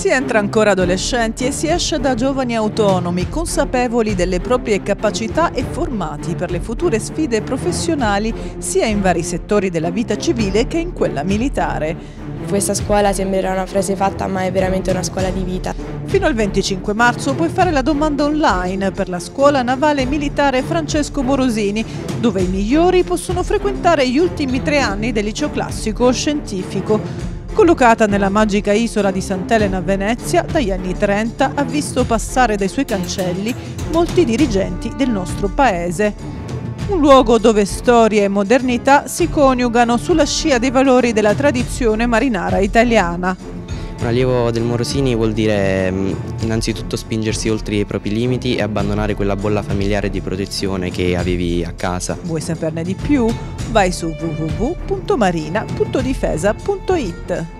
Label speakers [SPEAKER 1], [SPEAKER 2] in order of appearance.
[SPEAKER 1] Si entra ancora adolescenti e si esce da giovani autonomi, consapevoli delle proprie capacità e formati per le future sfide professionali sia in vari settori della vita civile che in quella militare.
[SPEAKER 2] Questa scuola sembrerà una frase fatta ma è veramente una scuola di vita.
[SPEAKER 1] Fino al 25 marzo puoi fare la domanda online per la scuola navale militare Francesco Morosini, dove i migliori possono frequentare gli ultimi tre anni del liceo classico o scientifico. Collocata nella magica isola di Sant'Elena a Venezia, dagli anni 30 ha visto passare dai suoi cancelli molti dirigenti del nostro paese. Un luogo dove storia e modernità si coniugano sulla scia dei valori della tradizione marinara italiana.
[SPEAKER 3] Un allievo del Morosini vuol dire mm, innanzitutto spingersi oltre i propri limiti e abbandonare quella bolla familiare di protezione che avevi a casa.
[SPEAKER 1] Vuoi saperne di più? Vai su www.marina.difesa.it.